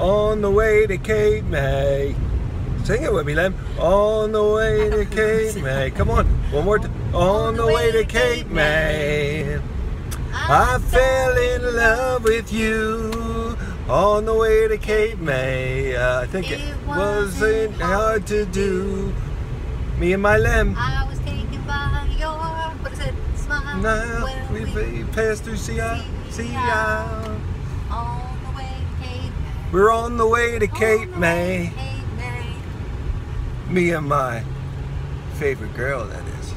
On the way to Cape May. Sing it with me, Lem. On the way to Cape May. Come on, one more time. On the way to Cape May. I fell in love with you on the way to Cape May. Uh, I think it, It wasn't hard to do. Me and my Lem. I was taken by your, what is it, smile. Now we we passed through CI. CI. We're on the way to Cape May. Cape May. Me and my favorite girl, that is.